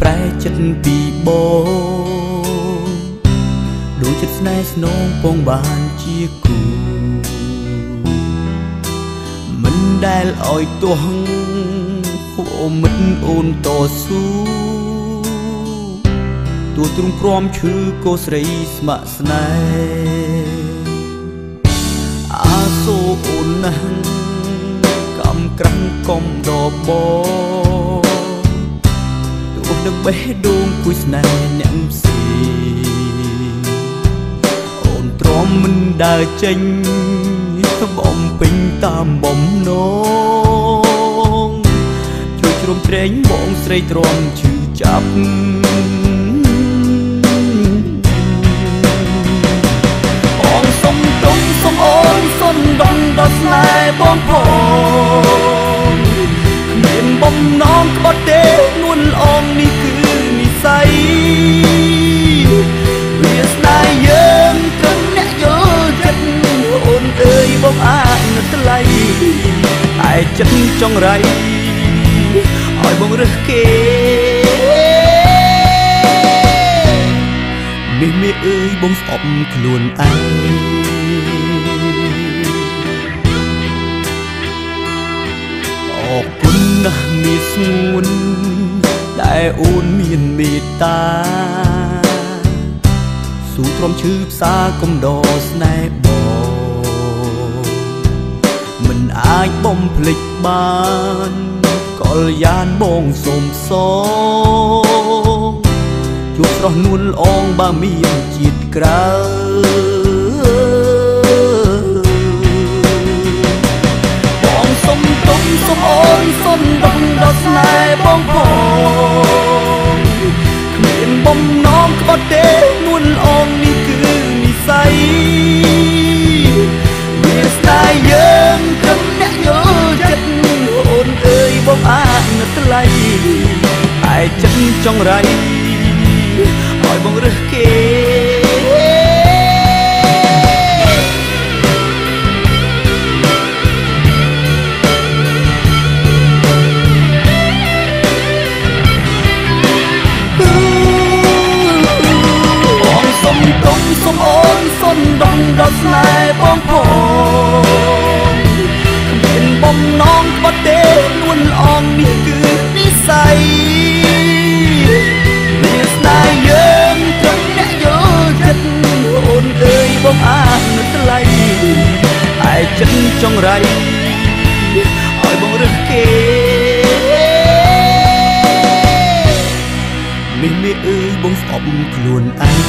ប្រែចិត្តពីបងដូចចិត្តស្នេហ៍ស្នងពងបានជាគូមិនដែលឲ្យទាស់ហួមិត្តអូនតស៊ូទួទ្រង់ព្រមឈឺកោស្រីស្ម័គ្រស្នេហ៍អាសូអូនណាស់កំក្រាំងកុំ ដបទោះនឹងបេះដូងគួយស្នេហ៍អ្នកផ្សេងអូនទ្រាំមិនដើរចេញបំពេញតាមបំណងជួយជ្រោមត្រែងបងស្រីទ្រាំឈឺចាប់ ស័យវាស្នេហ៍យើងត្រឹមអ្នកយល់ចិត្តអូនអើយបងអាចនៅថ្លៃឯចិត្តចង់រៃឲ្យបងរើសគេមាសមាសអើយបងស្អប់ខ្លួនឯងអរគុណណាស់មាសស្ងួន ដែលអូនមានមេត្តាស៊ូទ្រាំឈឺផ្សាកំដរស្នេហ៍បងមិនអាចបំភ្លេចបានកលយានបងសូមសងជួបស្រស់នួនល្អងបើមានជាតិក្រៅ ទេនួនល្អងនេះគឺនិស័យវាស្ដាយយើងត្រឹមអ្នកយល់ចិត្តអូនអើយបងអាចនៅថ្លៃតែចិត្តចង់រៃឲ្យបងរើសគេ ដល់ស្នេហ៍បងផងគ្មានបំណងបត់ទេនួនអងនេះគឺនិស័យវាស្នេហ៍យើងត្រឹមអ្នកយល់ចិត្តអូនអើយបងអាចនៅថ្លៃឯចិត្តចង់រៃឲ្យបងរើសគេនេះមេអើយបងស្អប់ខ្លួនឯង